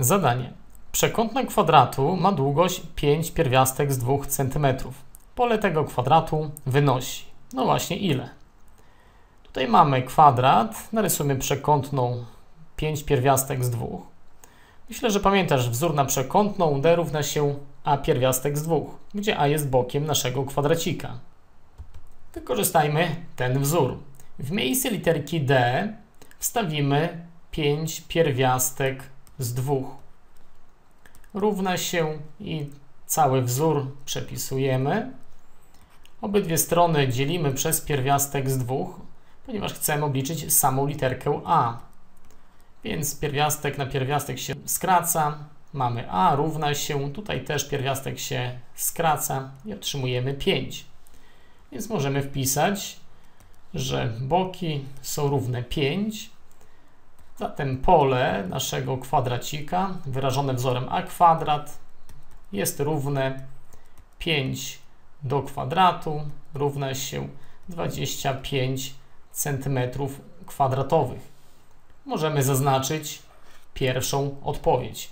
Zadanie. Przekątnek kwadratu ma długość 5 pierwiastek z 2 cm. Pole tego kwadratu wynosi. No właśnie ile? Tutaj mamy kwadrat, narysujemy przekątną 5 pierwiastek z 2. Myślę, że pamiętasz wzór na przekątną d równa się a pierwiastek z 2, gdzie a jest bokiem naszego kwadracika. Wykorzystajmy ten wzór. W miejsce literki d wstawimy 5 pierwiastek z 2 równa się i cały wzór przepisujemy. Obydwie strony dzielimy przez pierwiastek z 2, ponieważ chcemy obliczyć samą literkę a. Więc pierwiastek na pierwiastek się skraca. Mamy a równa się, tutaj też pierwiastek się skraca i otrzymujemy 5. Więc możemy wpisać, że boki są równe 5 Zatem pole naszego kwadracika wyrażone wzorem a kwadrat jest równe 5 do kwadratu równa się 25 cm kwadratowych. Możemy zaznaczyć pierwszą odpowiedź.